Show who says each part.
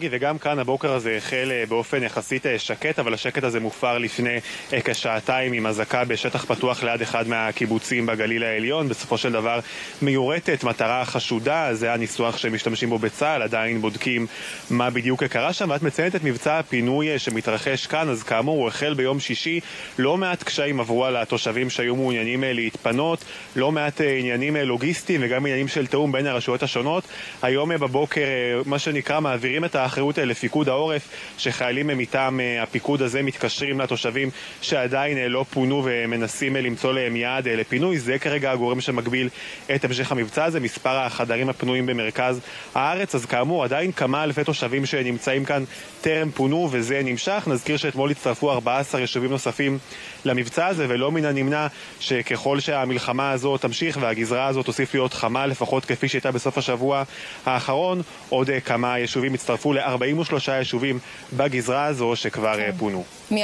Speaker 1: וגם כאן הבוקר הזה החל באופן יחסית שקט, אבל השקט הזה מופר לפני כשעתיים עם אזעקה בשטח פתוח ליד אחד מהקיבוצים בגליל העליון. בסופו של דבר מיורטת מטרה חשודה, זה הניסוח שמשתמשים בו בצה"ל, עדיין בודקים מה בדיוק קרה שם. ואת מציינת את מבצע הפינוי שמתרחש כאן, אז כאמור הוא החל ביום שישי. לא מעט קשיים עברו על התושבים שהיו מעוניינים להתפנות, לא מעט עניינים לוגיסטיים וגם עניינים של תאום בין הרשויות השונות. היום בבוקר, מה שנקרא, מעבירים את האחריות לפיקוד העורף, שחיילים מטעם הפיקוד הזה מתקשרים לתושבים שעדיין לא פונו ומנסים למצוא להם יעד לפינוי. זה כרגע הגורם שמגביל את המשך המבצע הזה, מספר החדרים הפנויים במרכז הארץ. אז כאמור, עדיין כמה אלפי תושבים שנמצאים כאן טרם פונו וזה נמשך. נזכיר שאתמול הצטרפו 14 יישובים נוספים למבצע הזה, ולא מן הנמנע שככל שהמלחמה הזו תמשיך והגזרה הזו תוסיף להיות חמה, לפחות כפי שהייתה בסוף השבוע האחרון, עוד כמה יישובים יצטרפו ל-43 יישובים בגזרה הזו שכבר פונו.